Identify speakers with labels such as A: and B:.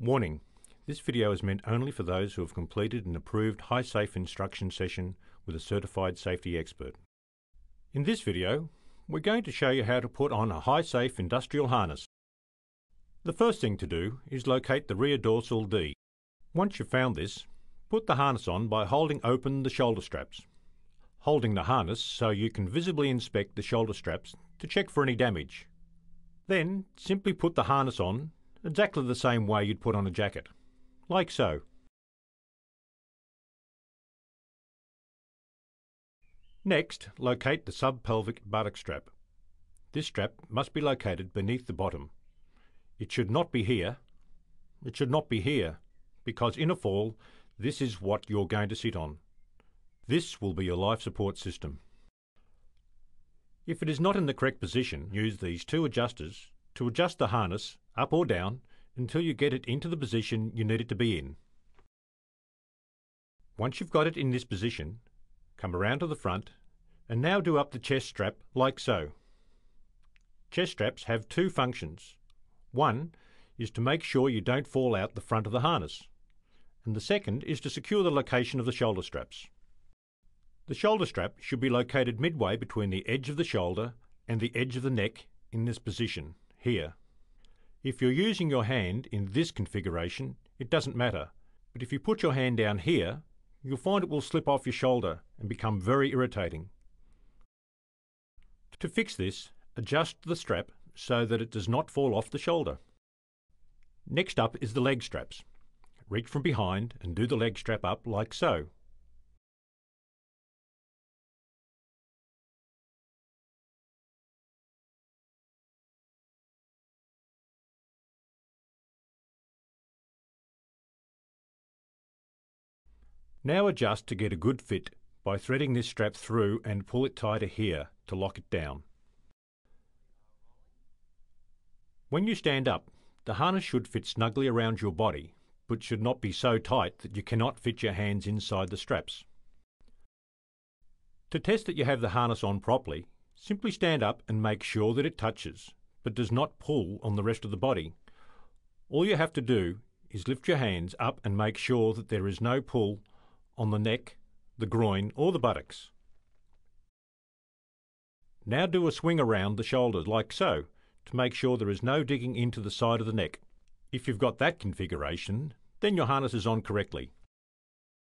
A: Warning, this video is meant only for those who have completed an approved high safe instruction session with a certified safety expert. In this video, we're going to show you how to put on a high safe industrial harness. The first thing to do is locate the rear dorsal D. Once you've found this, put the harness on by holding open the shoulder straps. Holding the harness so you can visibly inspect the shoulder straps to check for any damage. Then simply put the harness on exactly the same way you'd put on a jacket, like so. Next, locate the subpelvic buttock strap. This strap must be located beneath the bottom. It should not be here. It should not be here, because in a fall, this is what you're going to sit on. This will be your life support system. If it is not in the correct position, use these two adjusters to adjust the harness up or down until you get it into the position you need it to be in. Once you've got it in this position, come around to the front and now do up the chest strap like so. Chest straps have two functions. One is to make sure you don't fall out the front of the harness, and the second is to secure the location of the shoulder straps. The shoulder strap should be located midway between the edge of the shoulder and the edge of the neck in this position, here. If you're using your hand in this configuration, it doesn't matter, but if you put your hand down here, you'll find it will slip off your shoulder and become very irritating. To fix this, adjust the strap so that it does not fall off the shoulder. Next up is the leg straps. Reach from behind and do the leg strap up like so. Now adjust to get a good fit by threading this strap through and pull it tighter here to lock it down. When you stand up, the harness should fit snugly around your body, but should not be so tight that you cannot fit your hands inside the straps. To test that you have the harness on properly, simply stand up and make sure that it touches, but does not pull on the rest of the body. All you have to do is lift your hands up and make sure that there is no pull on the neck, the groin or the buttocks. Now do a swing around the shoulders like so to make sure there is no digging into the side of the neck. If you've got that configuration, then your harness is on correctly.